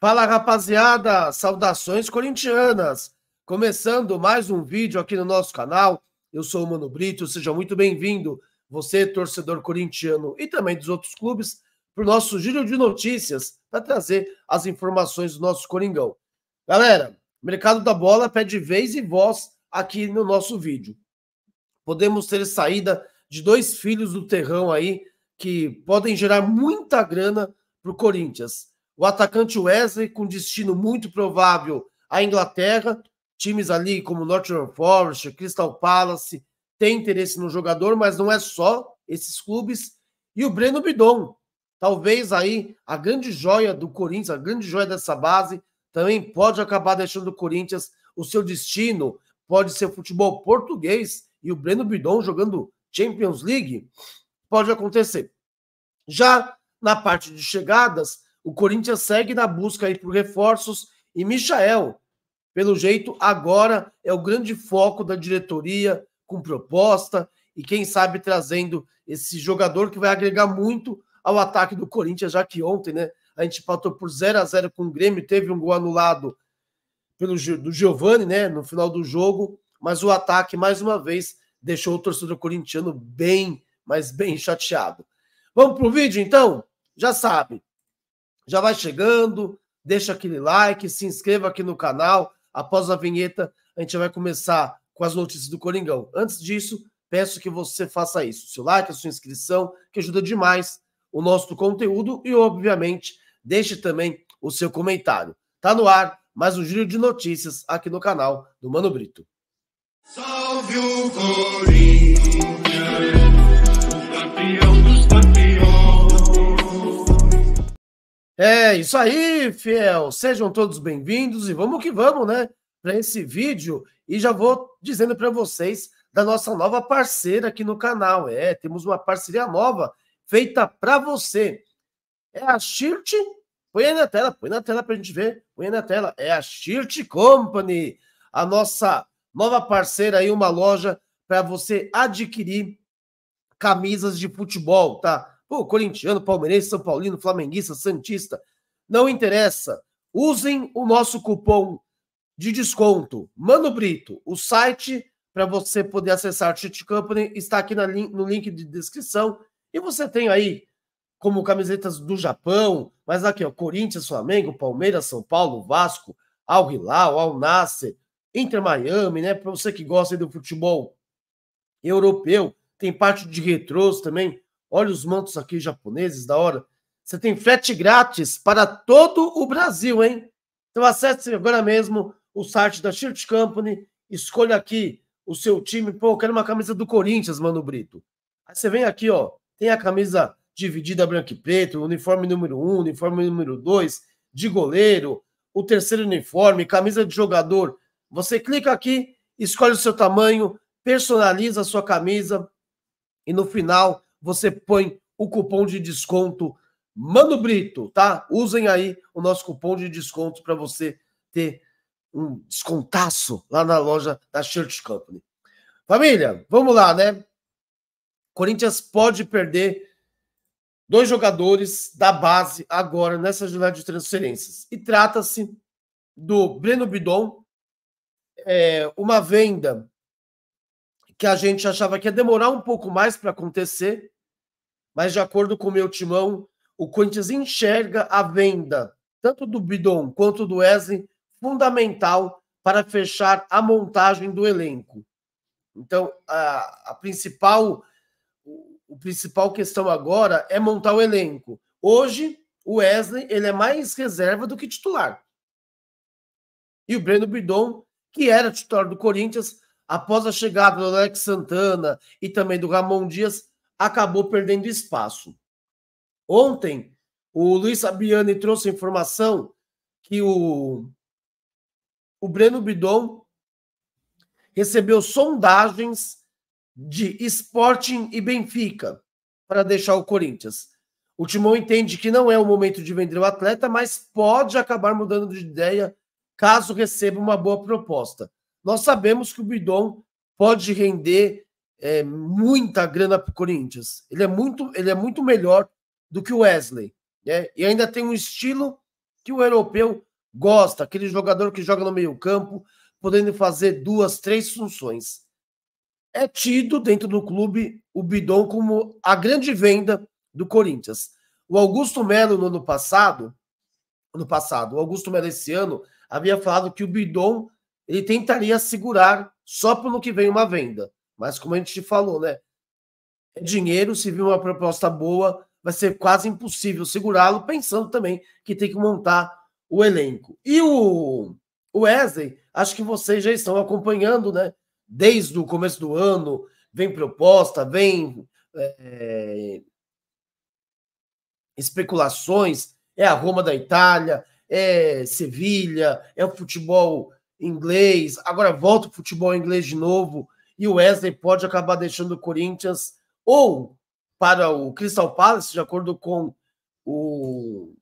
Fala rapaziada, saudações corintianas. Começando mais um vídeo aqui no nosso canal. Eu sou o Mano Brito, seja muito bem-vindo, você, torcedor corintiano e também dos outros clubes, para o nosso giro de notícias para trazer as informações do nosso Coringão. Galera, mercado da bola pede vez e voz aqui no nosso vídeo. Podemos ter saída de dois filhos do terrão aí que podem gerar muita grana para o Corinthians. O atacante Wesley, com destino muito provável à Inglaterra, times ali como Nottingham Forest, Crystal Palace, tem interesse no jogador, mas não é só esses clubes. E o Breno Bidon, talvez aí a grande joia do Corinthians, a grande joia dessa base, também pode acabar deixando o Corinthians o seu destino, pode ser futebol português e o Breno Bidon jogando Champions League, pode acontecer. Já na parte de chegadas, o Corinthians segue na busca aí por reforços e Michael, pelo jeito, agora é o grande foco da diretoria com proposta e quem sabe trazendo esse jogador que vai agregar muito ao ataque do Corinthians, já que ontem, né, a gente patou por 0 a 0 com o Grêmio, teve um gol anulado pelo do Giovani, né, no final do jogo, mas o ataque mais uma vez deixou o torcedor corintiano bem, mas bem chateado. Vamos pro vídeo então? Já sabe. Já vai chegando, deixa aquele like, se inscreva aqui no canal. Após a vinheta, a gente vai começar com as notícias do Coringão. Antes disso, peço que você faça isso. Seu like, a sua inscrição, que ajuda demais o nosso conteúdo e, obviamente, deixe também o seu comentário. Tá no ar mais um giro de notícias aqui no canal do Mano Brito. Salve o É isso aí, fiel. Sejam todos bem-vindos e vamos que vamos, né? Para esse vídeo. E já vou dizendo para vocês da nossa nova parceira aqui no canal. É, temos uma parceria nova feita para você. É a Shirt. Põe aí na tela, põe na tela para a gente ver. Põe aí na tela. É a Shirt Company, a nossa nova parceira aí, uma loja para você adquirir camisas de futebol, tá? Pô, corintiano, palmeirense, são paulino, flamenguista, santista, não interessa. Usem o nosso cupom de desconto, Mano Brito. O site para você poder acessar o Cheat Company está aqui no link de descrição. E você tem aí como camisetas do Japão, mas aqui, ó, Corinthians, Flamengo, Palmeiras, São Paulo, Vasco, Al Hilal, Al Nasser, Inter Miami, né? Para você que gosta do futebol europeu, tem parte de retrôs também. Olha os mantos aqui japoneses, da hora. Você tem frete grátis para todo o Brasil, hein? Então acesse agora mesmo o site da Shirt Company, escolha aqui o seu time. Pô, eu quero uma camisa do Corinthians, Mano Brito. Aí você vem aqui, ó, tem a camisa dividida branco e preto, uniforme número um, uniforme número dois, de goleiro, o terceiro uniforme, camisa de jogador você clica aqui, escolhe o seu tamanho, personaliza a sua camisa e no final você põe o cupom de desconto Mano Brito, tá? Usem aí o nosso cupom de desconto para você ter um descontaço lá na loja da Shirt Company. Família, vamos lá, né? Corinthians pode perder dois jogadores da base agora nessa janela de transferências. E trata-se do Breno Bidon, é, uma venda que a gente achava que ia demorar um pouco mais para acontecer, mas de acordo com o meu timão, o Corinthians enxerga a venda tanto do Bidon quanto do Wesley fundamental para fechar a montagem do elenco. Então, a, a principal o principal questão agora é montar o elenco. Hoje, o Wesley ele é mais reserva do que titular. E o Breno Bidon que era titular do Corinthians, após a chegada do Alex Santana e também do Ramon Dias, acabou perdendo espaço. Ontem, o Luiz Sabiani trouxe informação que o, o Breno Bidon recebeu sondagens de Sporting e Benfica para deixar o Corinthians. O Timão entende que não é o momento de vender o atleta, mas pode acabar mudando de ideia caso receba uma boa proposta. Nós sabemos que o Bidon pode render é, muita grana para o Corinthians. Ele é muito, ele é muito melhor do que o Wesley, né? E ainda tem um estilo que o europeu gosta, aquele jogador que joga no meio-campo, podendo fazer duas, três funções. É tido dentro do clube o Bidon como a grande venda do Corinthians. O Augusto Melo, no ano passado, no passado, o Augusto Melo esse ano, havia falado que o Bidon ele tentaria segurar só no que vem uma venda. Mas como a gente falou, né? É dinheiro, se vir uma proposta boa, vai ser quase impossível segurá-lo, pensando também que tem que montar o elenco. E o, Wesley, acho que vocês já estão acompanhando, né? Desde o começo do ano, vem proposta, vem é, especulações, é a Roma da Itália, é Sevilha, é o futebol inglês, agora volta o futebol inglês de novo, e o Wesley pode acabar deixando o Corinthians ou para o Crystal Palace, de acordo com o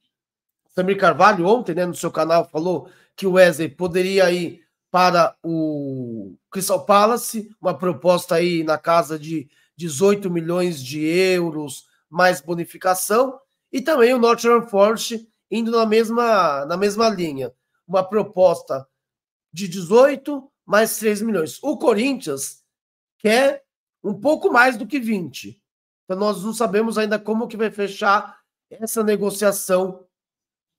Samir Carvalho ontem, né, no seu canal, falou que o Wesley poderia ir para o Crystal Palace, uma proposta aí na casa de 18 milhões de euros, mais bonificação, e também o Nottingham Forest indo na mesma, na mesma linha. Uma proposta de 18 mais 3 milhões. O Corinthians quer um pouco mais do que 20. Então nós não sabemos ainda como que vai fechar essa negociação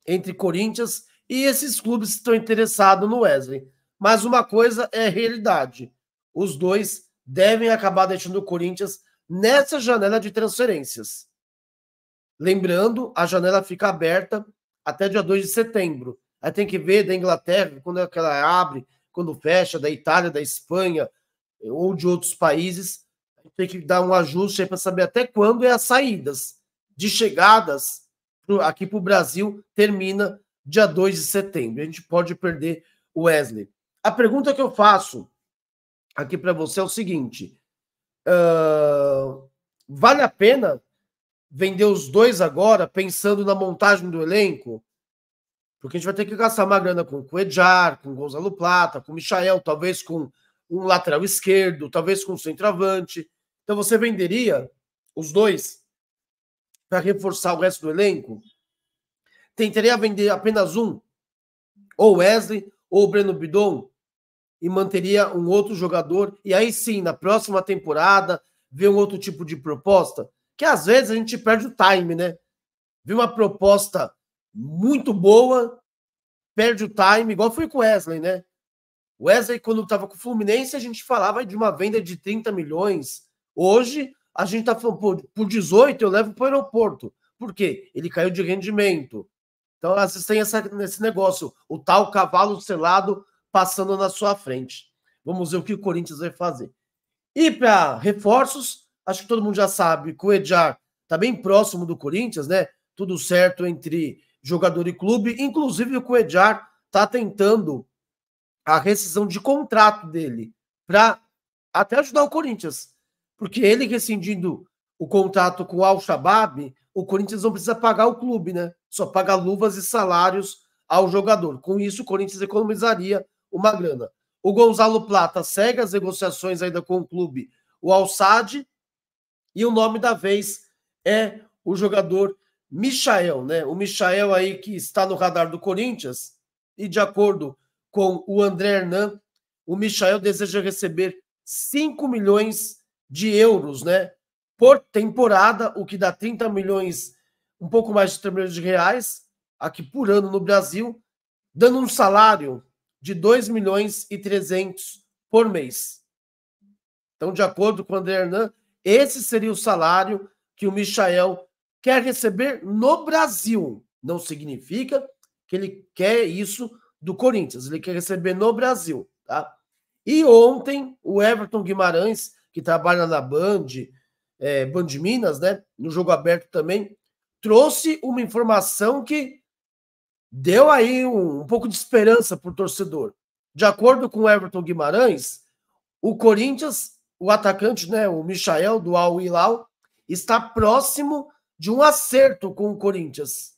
entre Corinthians e esses clubes que estão interessados no Wesley. Mas uma coisa é realidade. Os dois devem acabar deixando o Corinthians nessa janela de transferências. Lembrando, a janela fica aberta até dia 2 de setembro. Aí tem que ver da Inglaterra, quando é que ela abre, quando fecha, da Itália, da Espanha ou de outros países. Tem que dar um ajuste para saber até quando é as saídas. De chegadas aqui para o Brasil termina dia 2 de setembro. A gente pode perder o Wesley. A pergunta que eu faço aqui para você é o seguinte: uh, vale a pena vender os dois agora, pensando na montagem do elenco? Porque a gente vai ter que gastar uma grana com o Edjar, com o Gonzalo Plata, com o Michael, talvez com um lateral esquerdo, talvez com um centroavante. Então você venderia os dois para reforçar o resto do elenco? Tentaria vender apenas um? Ou Wesley ou Breno Bidon? E manteria um outro jogador? E aí sim, na próxima temporada, ver um outro tipo de proposta? que às vezes a gente perde o time, né? Vê uma proposta muito boa, perde o time, igual foi com o Wesley, né? Wesley, quando estava com o Fluminense, a gente falava de uma venda de 30 milhões. Hoje, a gente está falando, por, por 18 eu levo para o aeroporto. Por quê? Ele caiu de rendimento. Então, às vezes tem essa, nesse negócio, o tal cavalo selado passando na sua frente. Vamos ver o que o Corinthians vai fazer. E para reforços, acho que todo mundo já sabe que o Edjar está bem próximo do Corinthians, né? Tudo certo entre jogador e clube. Inclusive, o Edjar está tentando a rescisão de contrato dele para até ajudar o Corinthians. Porque ele rescindindo o contrato com o Al-Shabaab, o Corinthians não precisa pagar o clube, né? Só paga luvas e salários ao jogador. Com isso, o Corinthians economizaria uma grana. O Gonzalo Plata segue as negociações ainda com o clube, o Al-Sad, e o nome da vez é o jogador Michael, né? O Michael aí que está no radar do Corinthians e de acordo com o André Hernan, o Michael deseja receber 5 milhões de euros, né? Por temporada, o que dá 30 milhões, um pouco mais de 30 milhões de reais, aqui por ano no Brasil, dando um salário de 2 milhões e 300 por mês. Então, de acordo com o André Hernan, esse seria o salário que o Michael quer receber no Brasil. Não significa que ele quer isso do Corinthians, ele quer receber no Brasil, tá? E ontem, o Everton Guimarães, que trabalha na Band, é, Band Minas, né? No jogo aberto também, trouxe uma informação que deu aí um, um pouco de esperança para o torcedor. De acordo com o Everton Guimarães, o Corinthians o atacante, né, o Michael do Al Hilal, está próximo de um acerto com o Corinthians.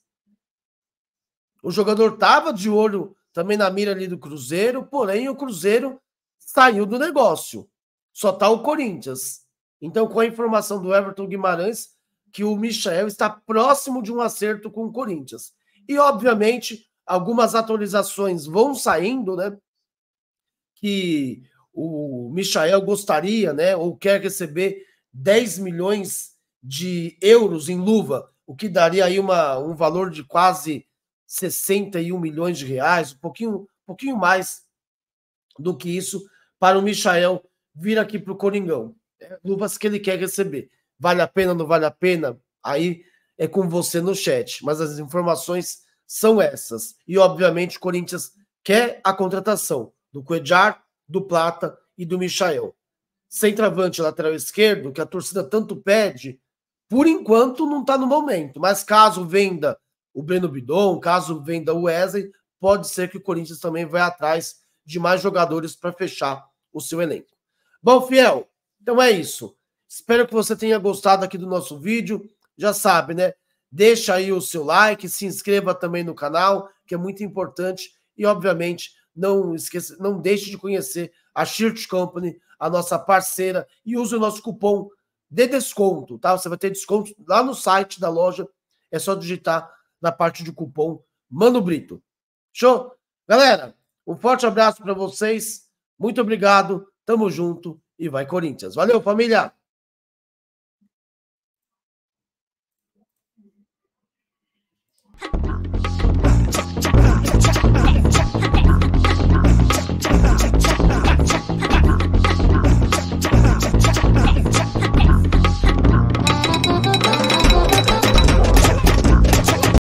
O jogador estava de olho também na mira ali do Cruzeiro, porém o Cruzeiro saiu do negócio. Só está o Corinthians. Então, com a informação do Everton Guimarães, que o Michel está próximo de um acerto com o Corinthians. E, obviamente, algumas atualizações vão saindo, né? Que o Michael gostaria, né? Ou quer receber 10 milhões de euros em luva, o que daria aí uma, um valor de quase 61 milhões de reais, um pouquinho, um pouquinho mais do que isso, para o Michael vir aqui para o Coringão. É, luvas que ele quer receber. Vale a pena, não vale a pena? Aí é com você no chat. Mas as informações são essas. E, obviamente, o Corinthians quer a contratação do Cuejar, do Plata e do Michael. Centravante lateral esquerdo, que a torcida tanto pede, por enquanto não está no momento. Mas caso venda o Breno Bidon, caso venda o Wesley, pode ser que o Corinthians também vai atrás de mais jogadores para fechar o seu elenco. Bom, Fiel, então é isso. Espero que você tenha gostado aqui do nosso vídeo. Já sabe, né? Deixa aí o seu like, se inscreva também no canal, que é muito importante. E, obviamente, não esqueça, não deixe de conhecer a Shirt Company, a nossa parceira, e use o nosso cupom de desconto, tá? Você vai ter desconto lá no site da loja. É só digitar na parte de cupom Mano Brito. Show? Galera, um forte abraço para vocês. Muito obrigado. Tamo junto e vai Corinthians. Valeu, família!